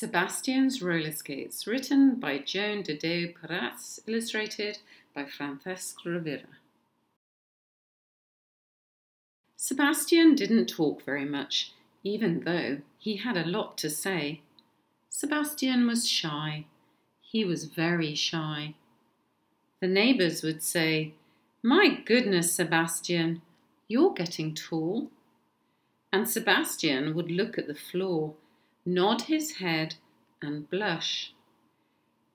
Sebastian's Roller Skates, written by Joan de Déu Prats, illustrated by Francesc Rovira. Sebastian didn't talk very much, even though he had a lot to say. Sebastian was shy. He was very shy. The neighbours would say, My goodness, Sebastian, you're getting tall. And Sebastian would look at the floor nod his head, and blush.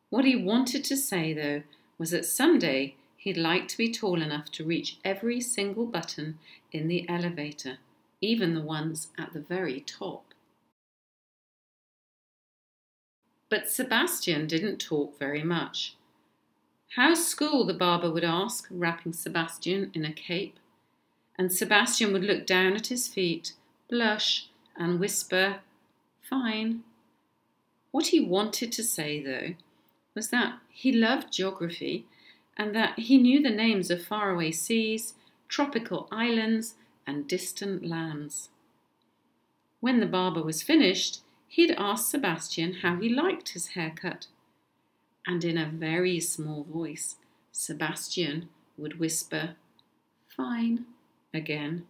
What he wanted to say, though, was that someday he'd like to be tall enough to reach every single button in the elevator, even the ones at the very top. But Sebastian didn't talk very much. How's school? the barber would ask, wrapping Sebastian in a cape. And Sebastian would look down at his feet, blush, and whisper, Fine. What he wanted to say, though, was that he loved geography and that he knew the names of faraway seas, tropical islands, and distant lands. When the barber was finished, he'd ask Sebastian how he liked his haircut. And in a very small voice, Sebastian would whisper, Fine, again.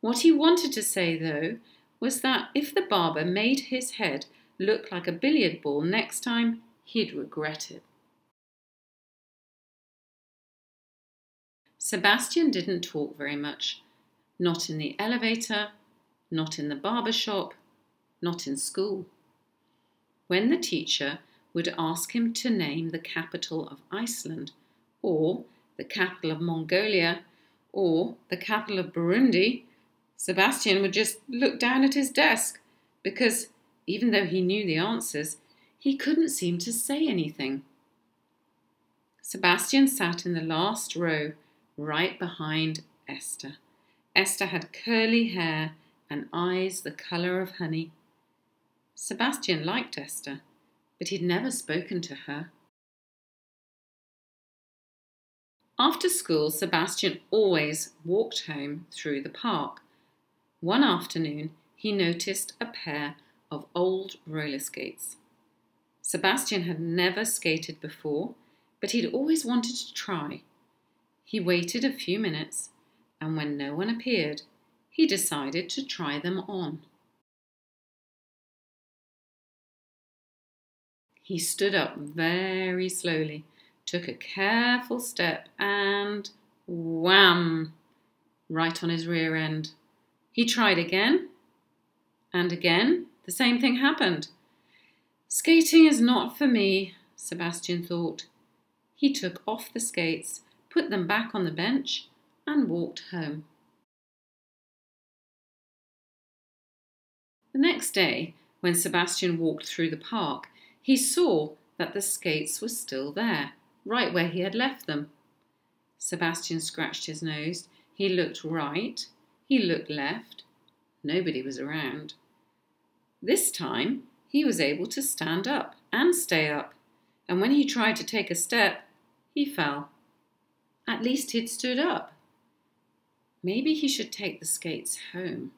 What he wanted to say, though, was that if the barber made his head look like a billiard ball next time, he'd regret it. Sebastian didn't talk very much, not in the elevator, not in the barber shop, not in school. When the teacher would ask him to name the capital of Iceland, or the capital of Mongolia, or the capital of Burundi, Sebastian would just look down at his desk because, even though he knew the answers, he couldn't seem to say anything. Sebastian sat in the last row, right behind Esther. Esther had curly hair and eyes the colour of honey. Sebastian liked Esther, but he'd never spoken to her. After school, Sebastian always walked home through the park. One afternoon, he noticed a pair of old roller skates. Sebastian had never skated before, but he'd always wanted to try. He waited a few minutes, and when no one appeared, he decided to try them on. He stood up very slowly, took a careful step, and wham! right on his rear end. He tried again, and again the same thing happened. Skating is not for me, Sebastian thought. He took off the skates, put them back on the bench, and walked home. The next day, when Sebastian walked through the park, he saw that the skates were still there, right where he had left them. Sebastian scratched his nose. He looked right, he looked left. Nobody was around. This time, he was able to stand up and stay up, and when he tried to take a step, he fell. At least he'd stood up. Maybe he should take the skates home.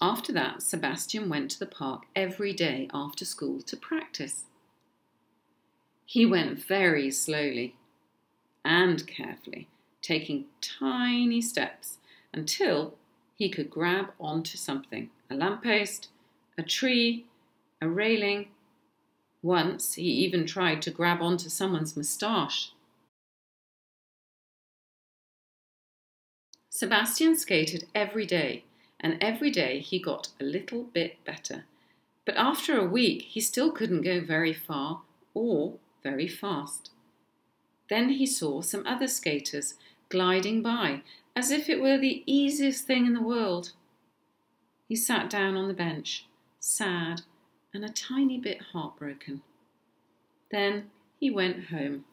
After that, Sebastian went to the park every day after school to practice. He went very slowly and carefully taking tiny steps until he could grab onto something a lamppost, a tree, a railing. Once he even tried to grab onto someone's moustache. Sebastian skated every day, and every day he got a little bit better. But after a week, he still couldn't go very far or very fast. Then he saw some other skaters gliding by, as if it were the easiest thing in the world. He sat down on the bench, sad and a tiny bit heartbroken. Then he went home.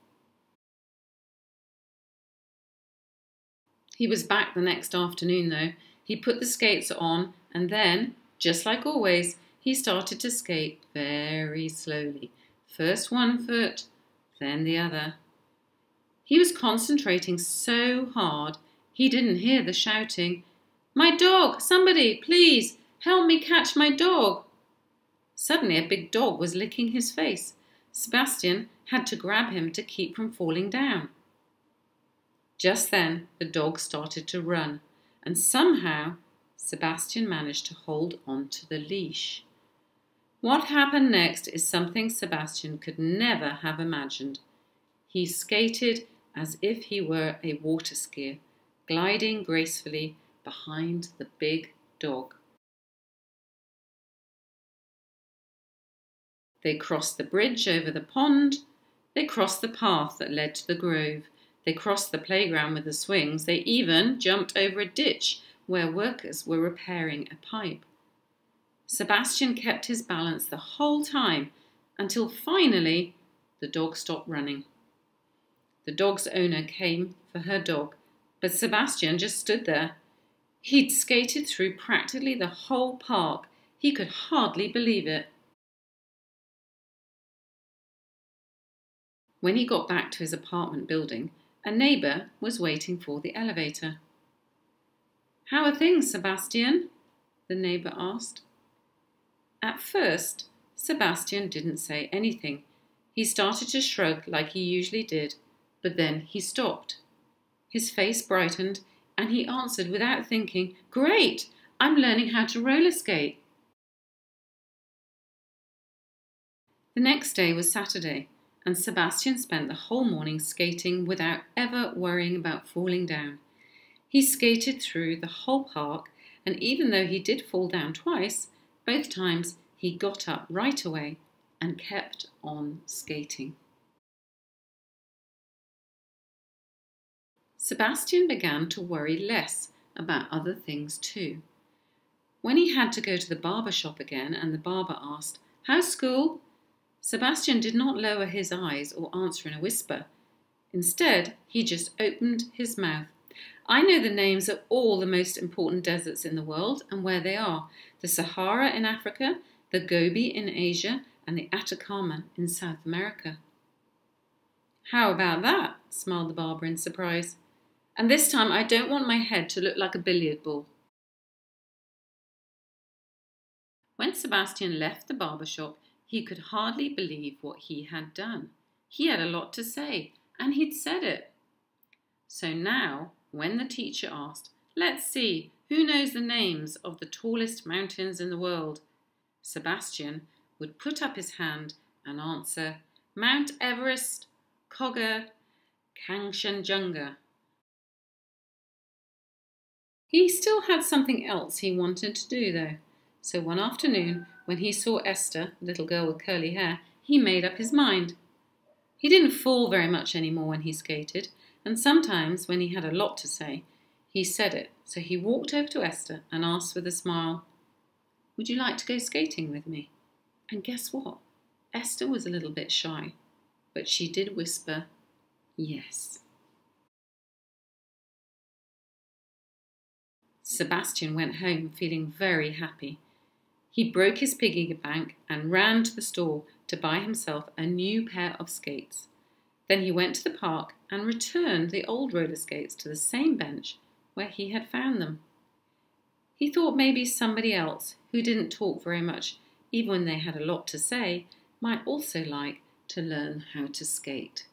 He was back the next afternoon, though. He put the skates on, and then, just like always, he started to skate very slowly. First one foot, then the other. He was concentrating so hard he didn't hear the shouting. My dog! Somebody, please! Help me catch my dog! Suddenly, a big dog was licking his face. Sebastian had to grab him to keep from falling down. Just then, the dog started to run, and somehow Sebastian managed to hold on to the leash. What happened next is something Sebastian could never have imagined. He skated as if he were a water skier, gliding gracefully behind the big dog. They crossed the bridge over the pond. They crossed the path that led to the grove. They crossed the playground with the swings. They even jumped over a ditch where workers were repairing a pipe. Sebastian kept his balance the whole time until finally the dog stopped running. The dog's owner came for her dog, but Sebastian just stood there. He'd skated through practically the whole park. He could hardly believe it. When he got back to his apartment building, a neighbour was waiting for the elevator. How are things, Sebastian? the neighbour asked. At first, Sebastian didn't say anything. He started to shrug like he usually did, but then he stopped. His face brightened, and he answered without thinking, Great! I'm learning how to roller skate. The next day was Saturday, and Sebastian spent the whole morning skating without ever worrying about falling down. He skated through the whole park, and even though he did fall down twice, both times he got up right away and kept on skating. Sebastian began to worry less about other things too. When he had to go to the barber shop again and the barber asked, How's school? Sebastian did not lower his eyes or answer in a whisper. Instead, he just opened his mouth I know the names of all the most important deserts in the world and where they are the Sahara in Africa, the Gobi in Asia, and the Atacama in South America. How about that? smiled the barber in surprise. And this time I don't want my head to look like a billiard ball. When Sebastian left the barber shop, he could hardly believe what he had done. He had a lot to say, and he'd said it. So now when the teacher asked, Let's see, who knows the names of the tallest mountains in the world? Sebastian would put up his hand and answer, Mount Everest, Kogger, Kanchenjunga. He still had something else he wanted to do, though. So one afternoon, when he saw Esther, the little girl with curly hair, he made up his mind. He didn't fall very much any more when he skated, and sometimes, when he had a lot to say, he said it. So he walked over to Esther and asked with a smile, Would you like to go skating with me? And guess what? Esther was a little bit shy, but she did whisper, Yes. Sebastian went home feeling very happy. He broke his piggy bank and ran to the store to buy himself a new pair of skates. Then he went to the park and returned the old roller skates to the same bench where he had found them. He thought maybe somebody else who didn't talk very much, even when they had a lot to say, might also like to learn how to skate.